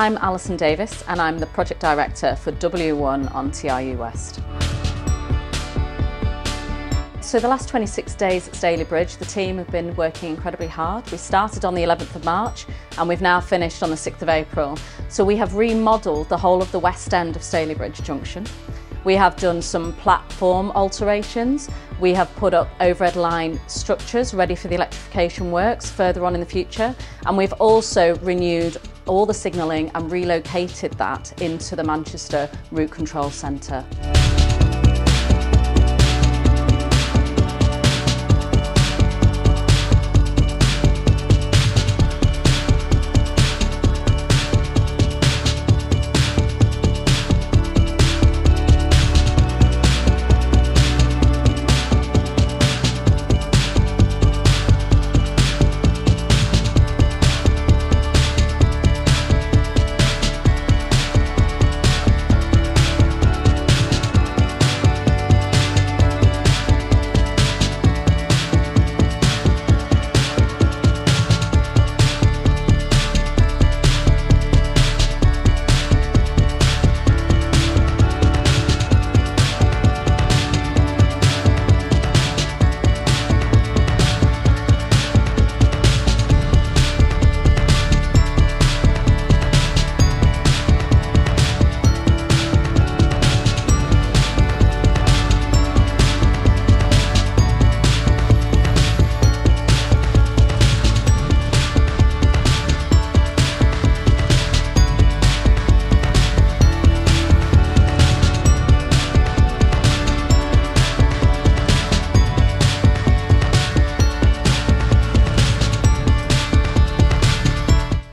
I'm Alison Davis and I'm the Project Director for W1 on TRU West. So the last 26 days at Stalybridge, the team have been working incredibly hard. We started on the 11th of March and we've now finished on the 6th of April. So we have remodelled the whole of the west end of Stalybridge Junction. We have done some platform alterations. We have put up overhead line structures ready for the electrification works further on in the future. And we've also renewed all the signalling and relocated that into the Manchester Route Control Centre.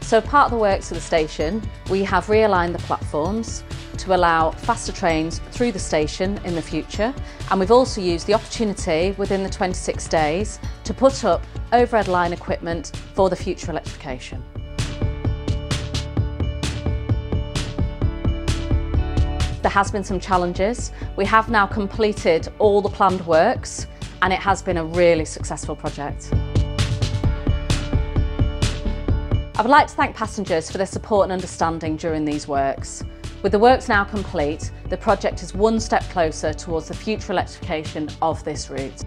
So part of the works of the station, we have realigned the platforms to allow faster trains through the station in the future and we've also used the opportunity within the 26 days to put up overhead line equipment for the future electrification. There has been some challenges. We have now completed all the planned works and it has been a really successful project. I would like to thank passengers for their support and understanding during these works. With the works now complete, the project is one step closer towards the future electrification of this route.